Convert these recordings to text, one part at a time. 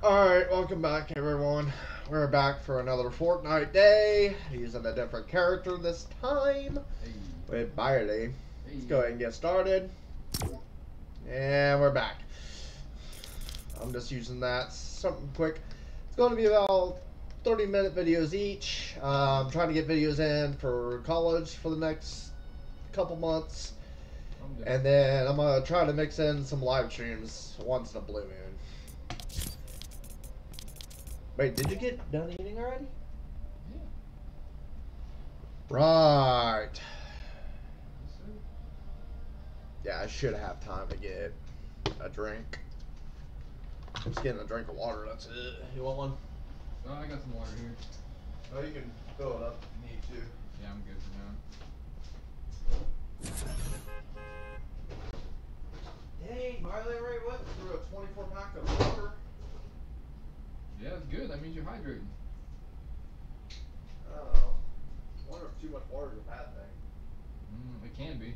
Alright, welcome back everyone. We're back for another Fortnite day, using a different character this time, with Byerly. Let's go ahead and get started. And we're back. I'm just using that, something quick. It's going to be about 30 minute videos each. Uh, I'm trying to get videos in for college for the next couple months. And then I'm gonna try to mix in some live streams once in a blue moon. Wait, did you get done eating already? Yeah. Right. Yeah, I should have time to get a drink. I'm Just getting a drink of water, that's it. You want one? Oh, I got some water here. Oh, you can fill it up if you need to. Yeah, I'm good for now. Dang, Marley Ray went through a 24 pack of water. Yeah, it's good. That means you're hydrating. Oh. I wonder if too much water is a bad thing. Mm, it can be.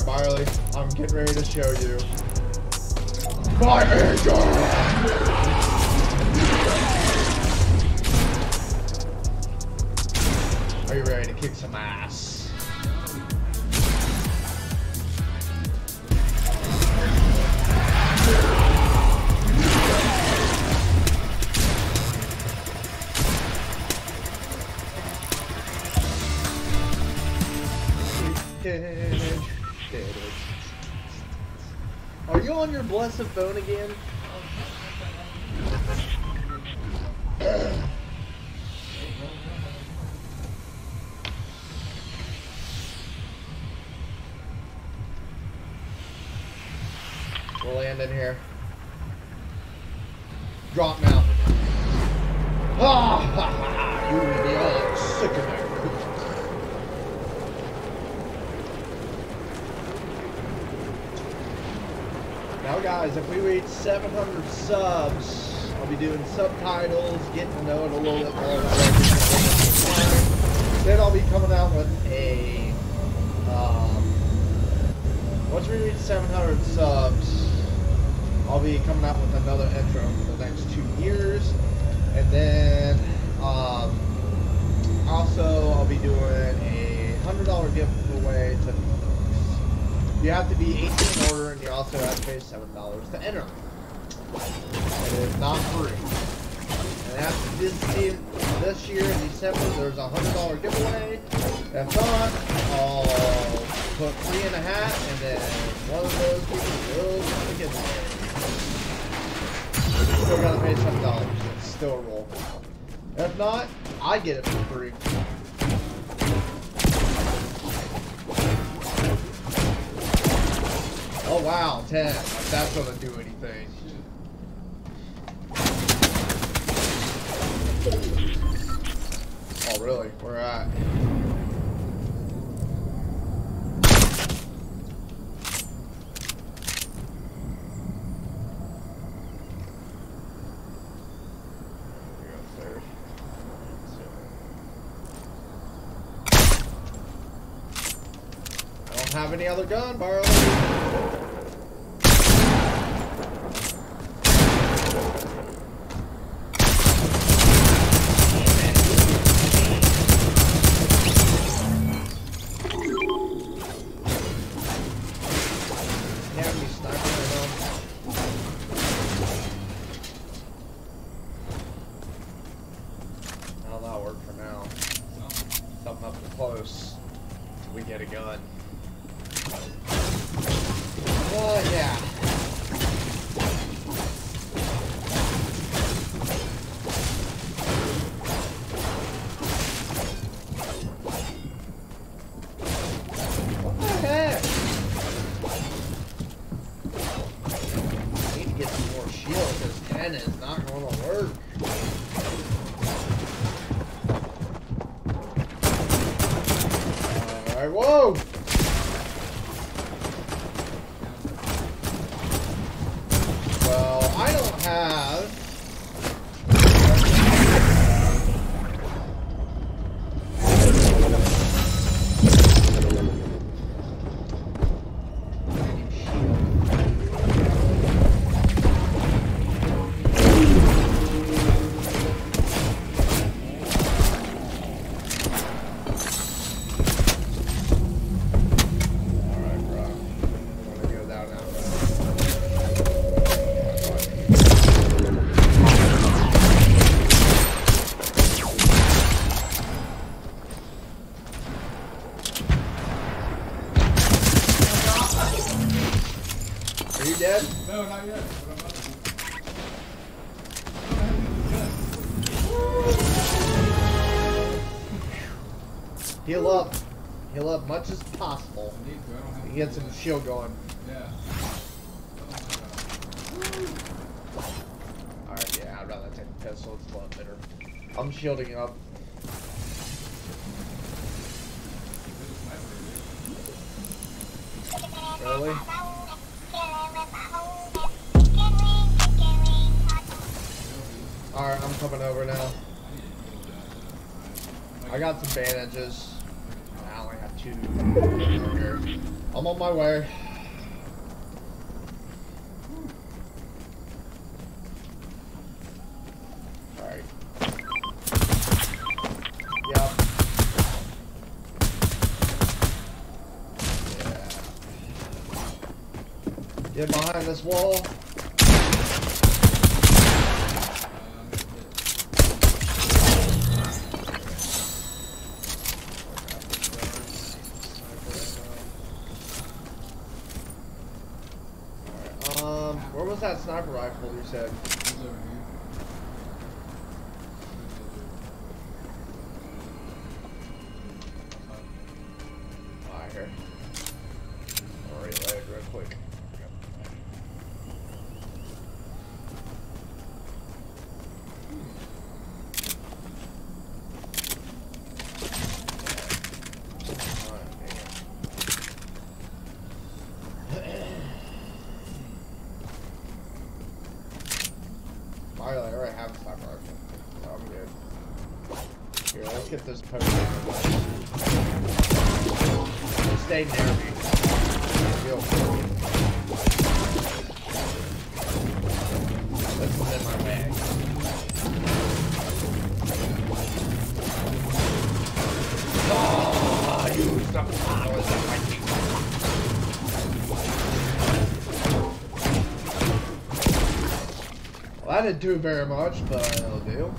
Alright, Barley, I'm getting ready to show you. My anger! Are you ready to kick some ass? Are you on your blessed phone again? A. Um, once we reach 700 subs, I'll be coming out with another intro for the next two years, and then um, also I'll be doing a hundred dollar giveaway to. You have to be 18 in order, and you also have to pay seven dollars to enter. It is not free. And after this year, this year in December, there's a hundred dollar giveaway. If not, I'll put three in a hat, and then one of those people will get the giveaway. Still gotta pay seven dollars. Still a roll. If not, I get it for free. Oh wow, ten. If that's gonna do anything. Oh really? Where at? You're upstairs. I don't have any other gun, Barley. Shielding up. Really? Alright, I'm coming over now. I got some bandages. I only have two. I'm on my way. Alright. Yep. Yeah. Get behind this wall. Um, where was that sniper rifle you said? I already have a sniper rifle. So I'm good. Here, let's get this post. Stay near me. Feel free. I didn't do very much, but it'll do.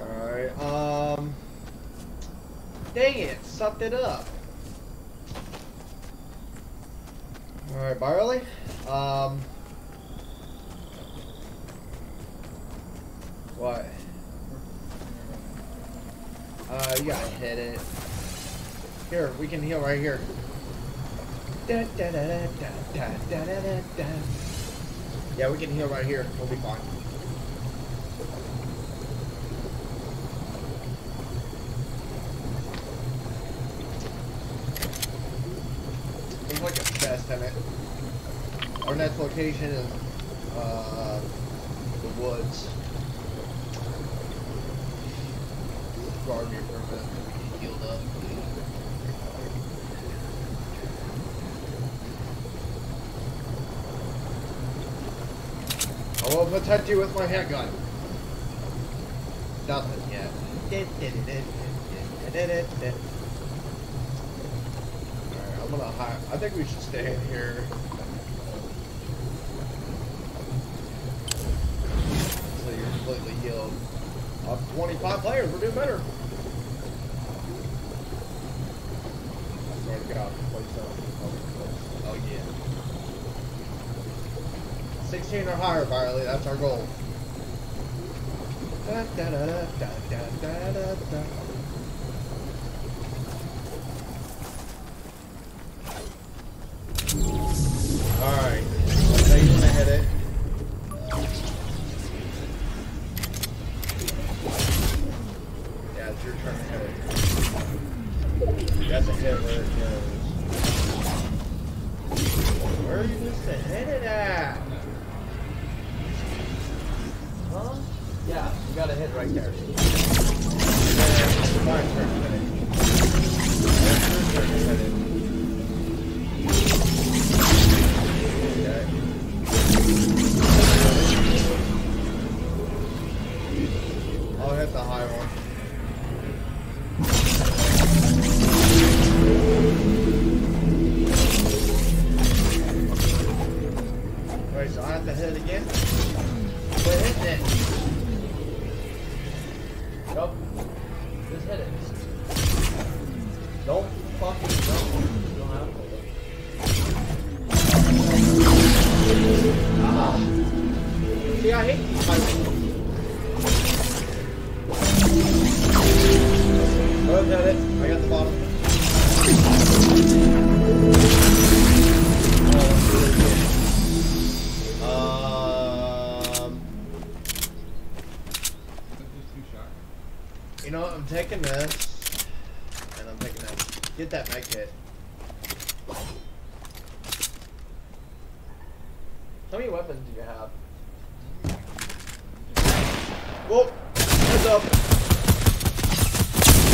Alright, um... Dang it, sucked it up. Alright, Barley. Um... What? Uh, you gotta hit it. Here, we can heal right here. Da, da, da, Yeah, we can heal right here. We'll be fine. There's like a chest in it. Our next location is uh, the woods. Guard me for a minute. We can up. I you with my handgun. Nothing yet. Alright, I'm gonna hide. I think we should stay in here. So you're completely healed. Up 25 players, we're doing better. place up. Oh yeah. 16 or higher, Barley. That's our goal. Da, da, da, Alright. Now you want to hit it. Yeah, it's your turn to hit it. Where are you just to hit it at? Yeah, you gotta hit right there. You know what? I'm taking this, and I'm taking that. Get that med kit. How many weapons do you have? Whoa! Heads up!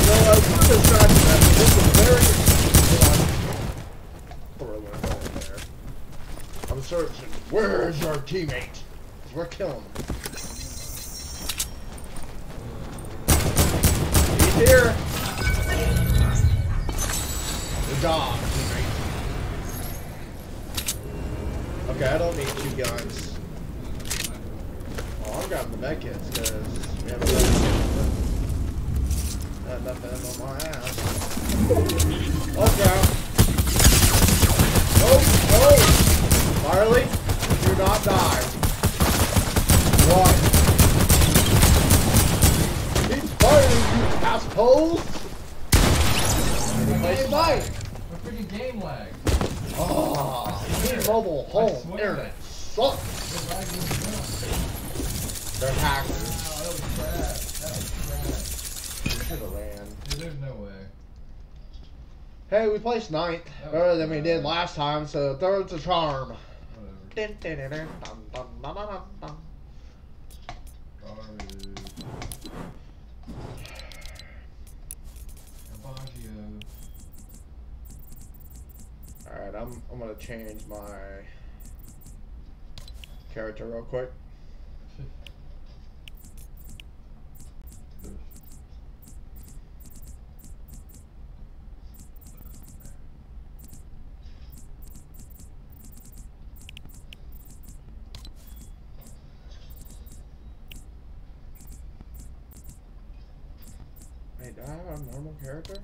No, I was gonna distract you, man. This is very. Hold on. Throw one right there. I'm searching. Where's your teammate? We're killing him. Here. Job, teammate. Okay, I don't need two guns. Oh, I'm grabbing the med kits because we have a Got nothing on my ass. Okay. Oh, oh! Marley, do not die. One. He's firing, you assholes! Hey, Mike! My freaking game lag. Oh, ah. T-Mobile home internet sucks. The lag was gone. They're hackers. Wow, that was trash. That was trash. They should have ran. Dude, there's no way. Hey, we placed ninth. Better than we did last time, so third's a charm. Whatever. Dun, dun, dun, dun, dun, dun, dun, dun, dun. Garbage. Garbaggio. Alright, I'm I'm gonna change my character real quick. Hey, do I have a normal character?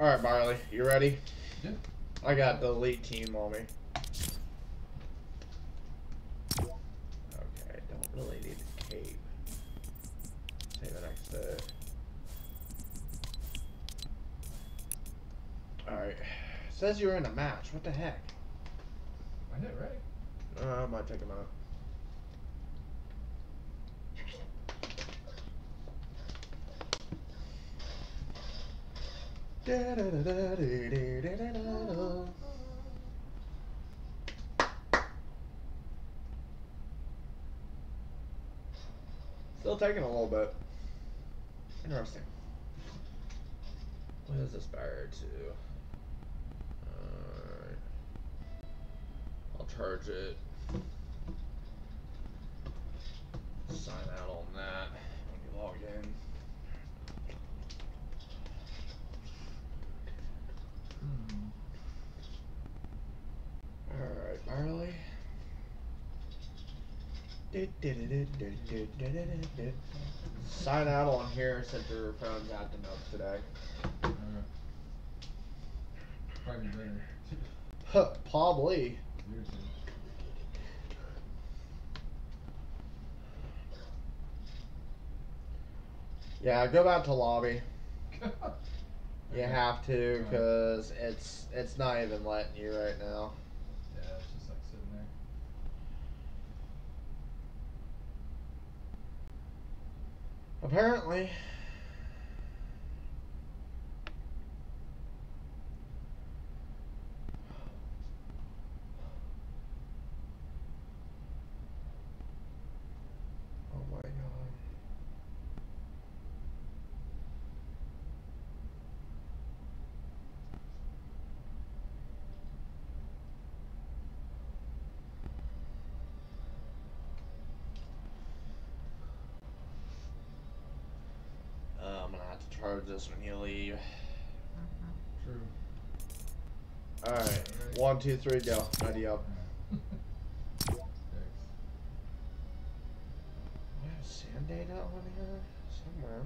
Alright, Barley, you ready? Yeah. I got the elite team on me. Okay, don't really need a cape. Say the next day. Alright. Says you're in a match. What the heck? I hit right. Uh, I might take him out. Still taking a little bit. Interesting. What is this barrier to? Alright. I'll charge it. Sign out on that when you log in. Alright, Marley. Sign out on here said your phone's acting up today. Uh, probably probably. Yeah, go back to lobby. you have to, because it's it's not even letting you right now. Apparently. Oh my god. Uh, I'm gonna have to charge this when you leave. True. Alright, one, two, three, go. Ready up. Thanks. I have sand data on here somewhere.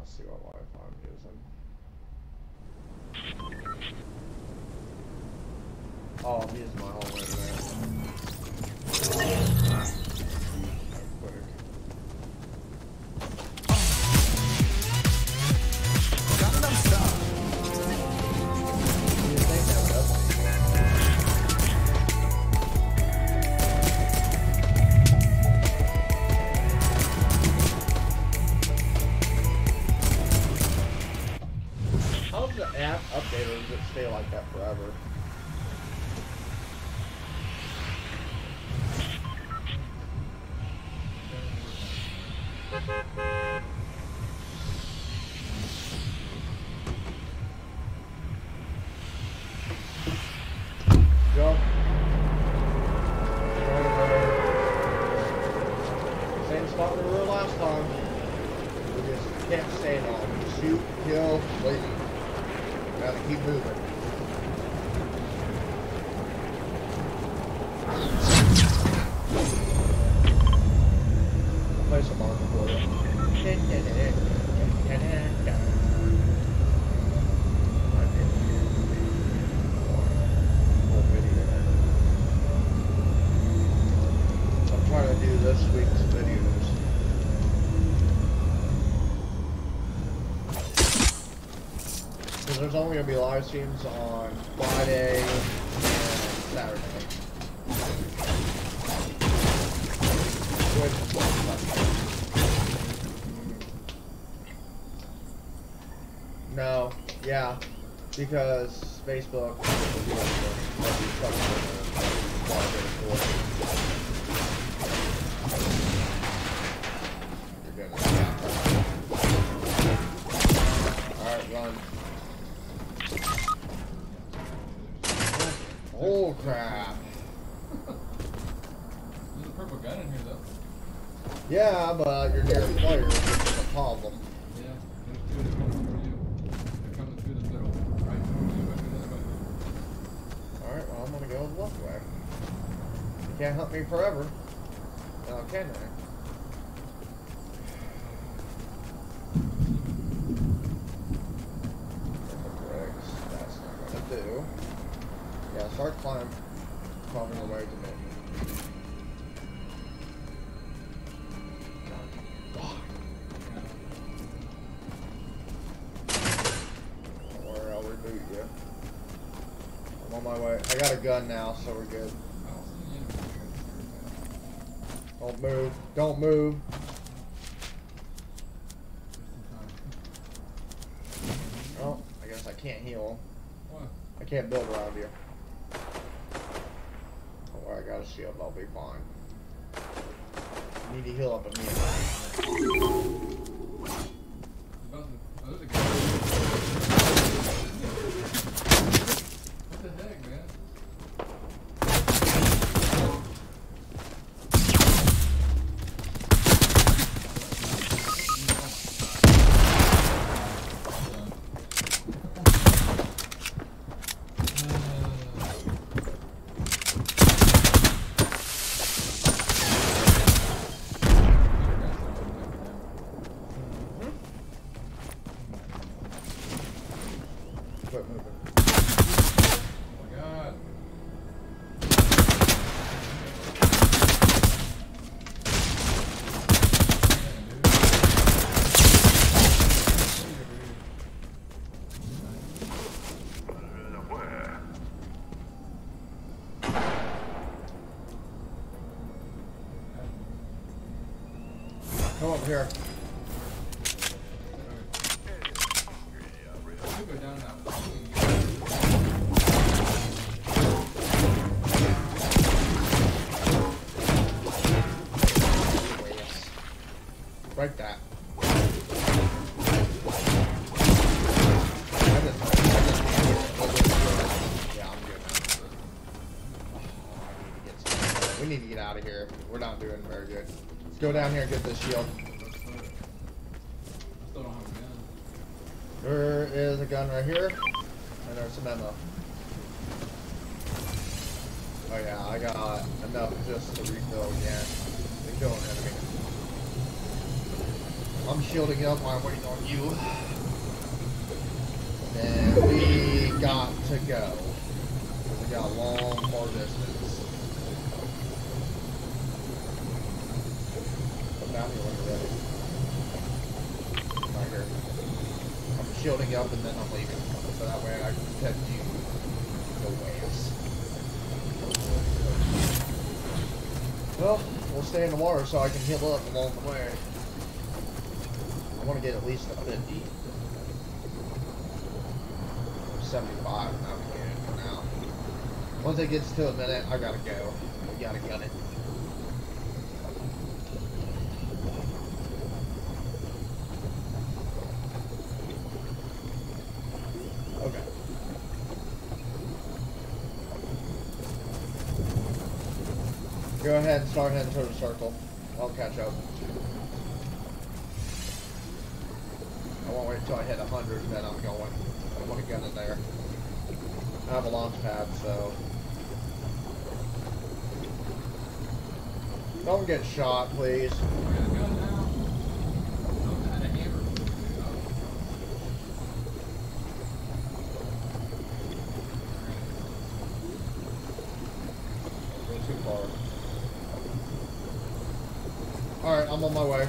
I see what Wi-Fi I'm using. Oh, I'm using my home internet. We were last time. We just kept staying on. Shoot, kill, wait. Gotta keep moving. I'll play marker for you. Whole video. I'm trying to do this week's videos. Because there's only going to be live streams on Friday and Saturday. No, yeah, because Facebook Oh crap. There's a purple gun in here though. Yeah, but you're near a player, which is a problem. Yeah. There's two that come for you. They're coming through the middle. Right towards you, right the way. Alright, well I'm gonna go the left way. You can't hunt me forever. Now can I? Bricks, That's not gonna do. Yeah, start climbing. Climbing your way to me. God. Don't worry, I'll reboot you. I'm on my way. I got a gun now, so we're good. Don't see any enemies here. Don't move. Don't move. Just in time. Oh, I guess I can't heal. What? I can't build around you. Need to heal up immediately. Break that. We need to get out of here. We're not doing very good. Let's go down here and get this shield. There is a gun right here, and there's some ammo. Oh yeah, I got enough just to refill again. To kill an enemy. I'm shielding up while I'm waiting on you. And we got to go. We got a long, far distance. Here when you're ready. Right here. I'm shielding up and then I'm leaving. So that way I can protect you. No ways. Well, we'll stay in the water so I can heal up along the way. To get at least a 50. 75 and I'm good for now. Once it gets to a minute, I gotta go. We gotta gun it. Okay. Go ahead and start heading toward the circle. I'll catch up. Until I hit 100, then I'm going. I want to get in there. I have a launch pad, so. Don't get shot, please. I got a gun now. Oh, and a hammer. Oh. Go too far. Alright, I'm on my way.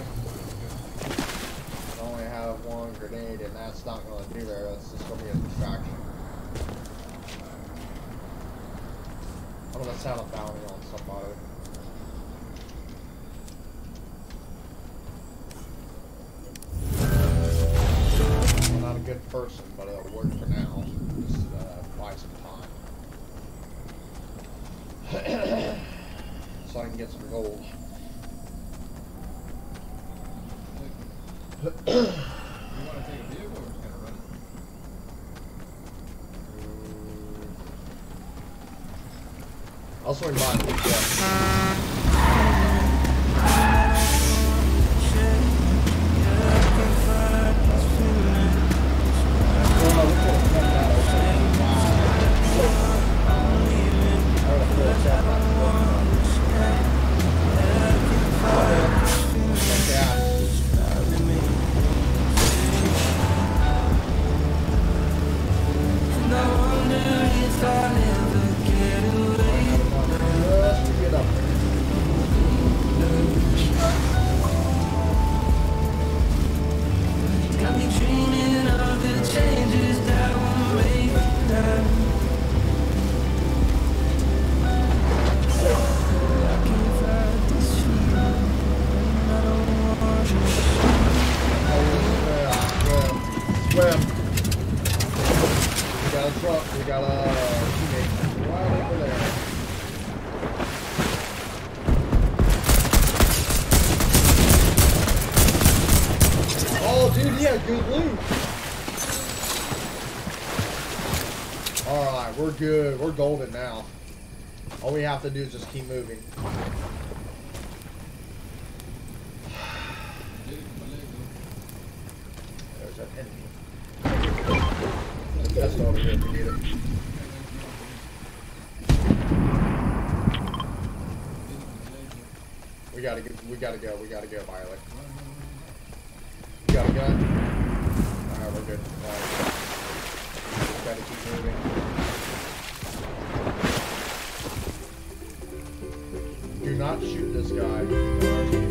I only have one grenade, and that's not going to do there. That's just going to be a distraction. I'm going to sound a bounty on somebody. I'm not a good person, but it'll work for now. Just uh, buy some time. so I can get some gold. You want to take a vehicle or just gonna run? I'll swing by and pick you up. Oh, dude, had good loot. All right, we're good. We're golden now. All we have to do is just keep moving. There's an enemy. That's if we need. We gotta go. We gotta go. We gotta go, Violet. You got a gun? Alright, we're good. Alright. Got to keep moving. Do not shoot this guy.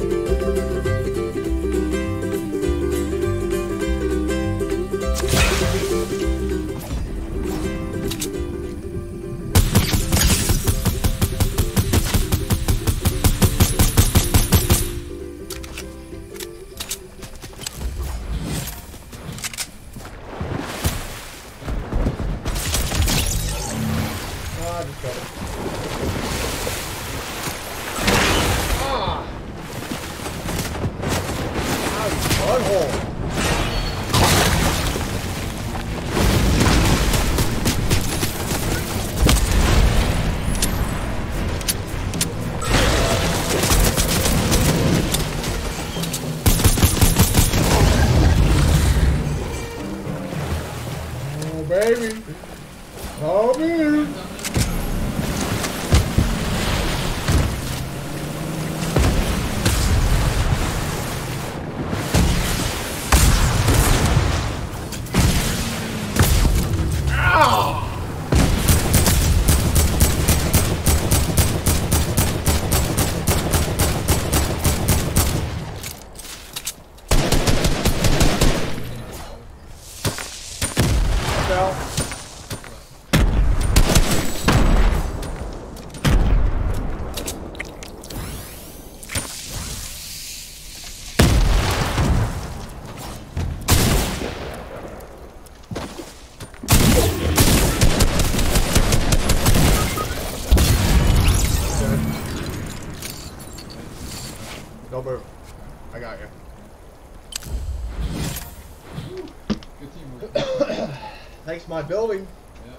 My building. yeah.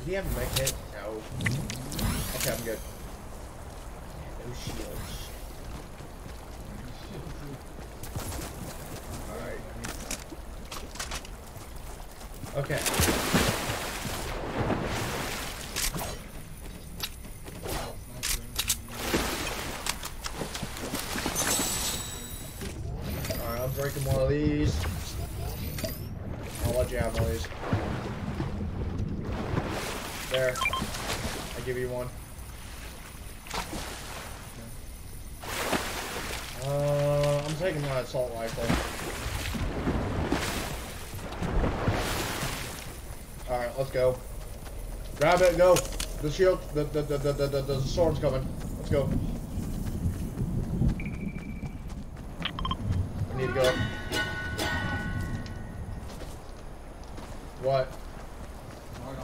Did he have a med kit? No. Okay, I'm good. No shields. Alright. Okay. Alright, I'm drinking one of these. I'll let you have one of these. There. I give you one. Uh, I'm taking my assault rifle. Alright, let's go. Grab it, go. The shield, the, the, the, the, the, the, sword's coming. Let's go. I need to go. What? Right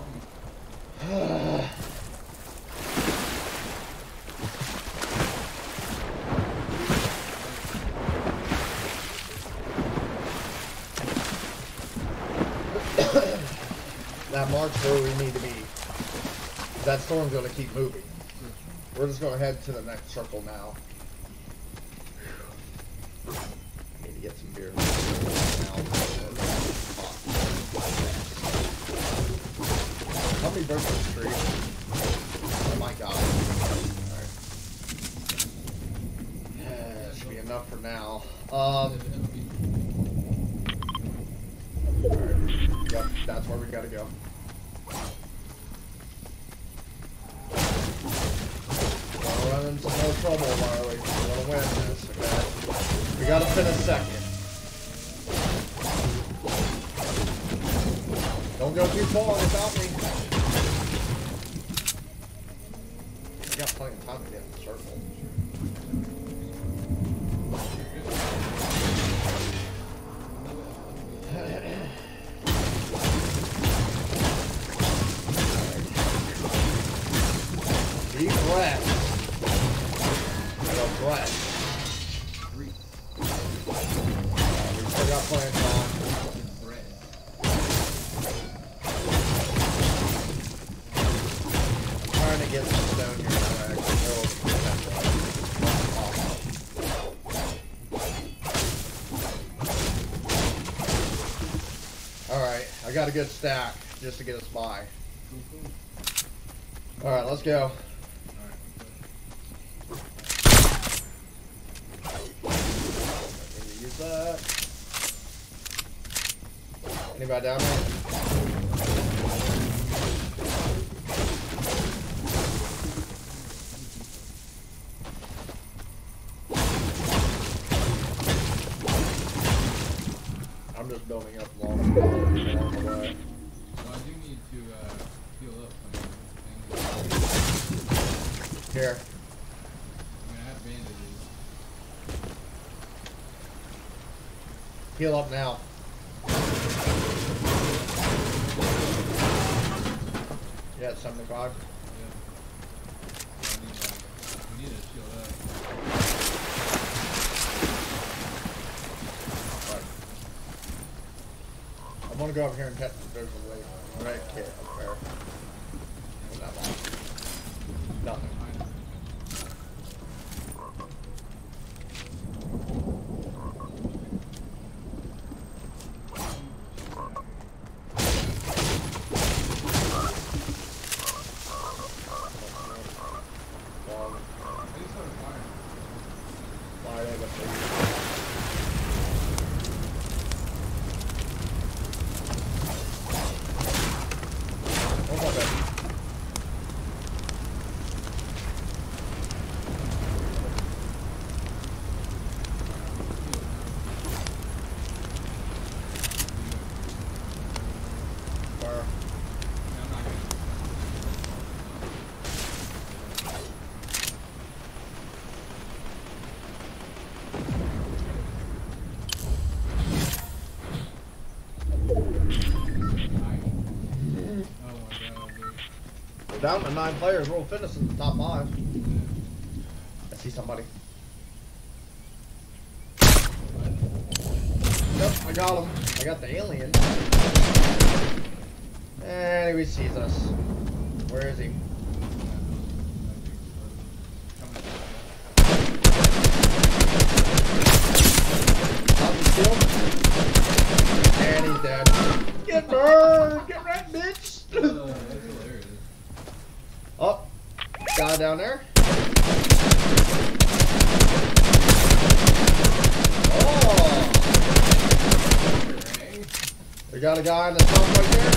on. Marks where we need to be. That storm's gonna keep moving. We're just gonna head to the next circle now. Need to get some beer. Many birds on the tree? Oh my god. Alright. Yeah, should be enough for now. Um, yep, that's where we gotta go. Too without me. We got plenty of time to get in the circle. Got a good stack just to get us by. Cool. Alright, let's go. I mean, I have bandages. Heal up now. Yeah, 75. Yeah. I need, like, we need to shield up. Right. I'm gonna go over here and if there's a way. Right there. Not long. Nothing. I know. Long. I just started firing. Why they look like- Oh my God. Fire. I'm not gonna. Oh my god, dude. We're down to nine players. World Fitness in the top five. I see somebody. Yep, I got him. I got the alien. And he sees us. Where is he? And he's dead. Get burned! Get wrecked, bitch! Oh, that's hilarious. Oh, guy down there. Oh, Ray? we got a guy in the top right there.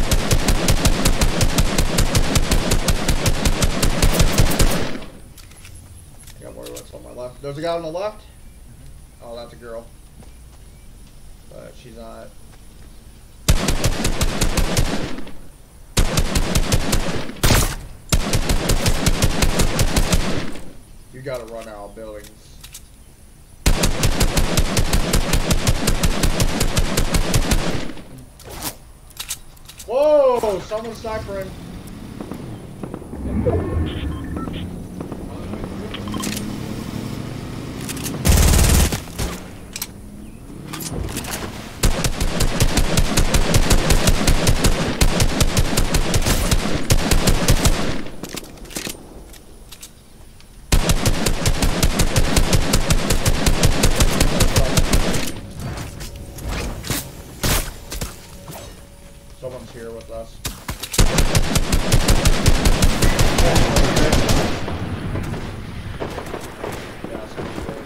I got more what's on my left. There's a guy on the left. Mm-hmm. Oh, that's a girl. But she's not. You gotta run out of buildings. Whoa! Someone's snipering. Someone's here with us. Yeah, someone's there.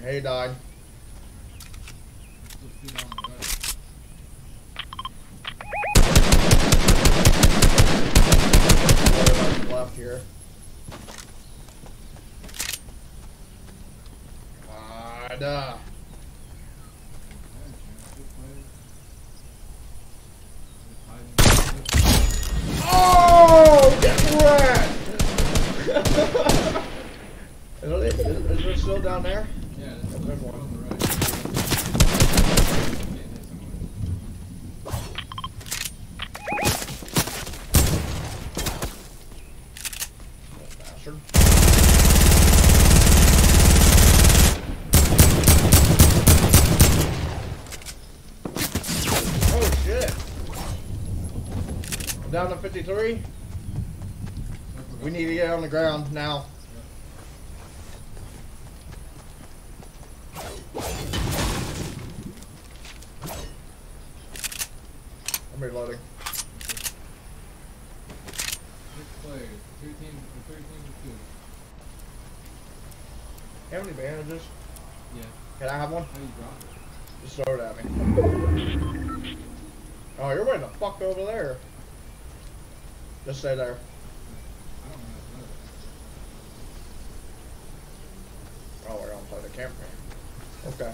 Hey, died. Let's do down the right. Left here. God. Three. We need to get on the ground now. I'm reloading. Players, 13, 13 How many bandages? Yeah. Can I have one? Just throw it at me. Oh, you're ready to fuck over there. Just stay there. Oh, we're gonna play the camera. Okay.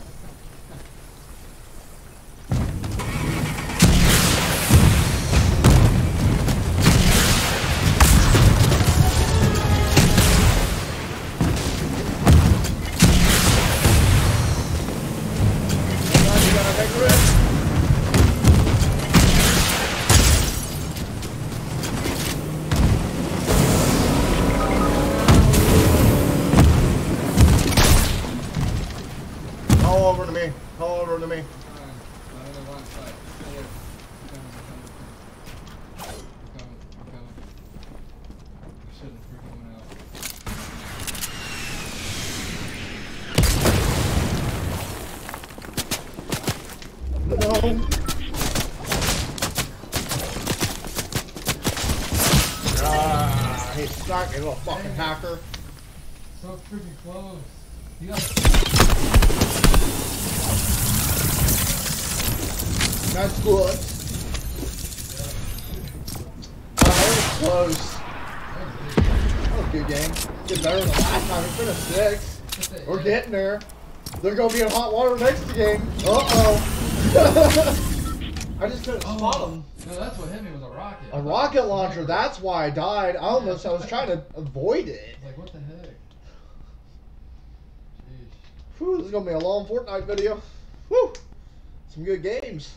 Nice squad. Ah, that was close. That was a good game. Get better than the last time. It's been a six. We're getting there. They're gonna be in hot water next game. Uh oh. I just couldn't spot them. No, that's what hit me was a rocket. A rocket launcher. That's why I died. I almost. I was trying to avoid it. Like what the heck? Jeez. Whew, this is gonna be a long Fortnite video. Whew. Some good games.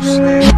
house.